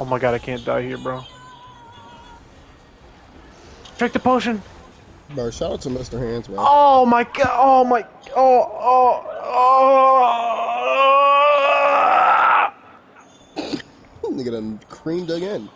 Oh my god, I can't die here, bro. Drink the potion. Bro, shout out to Mr. Hands, man. Oh my god. Oh my. Oh oh oh. Nigga done creamed again.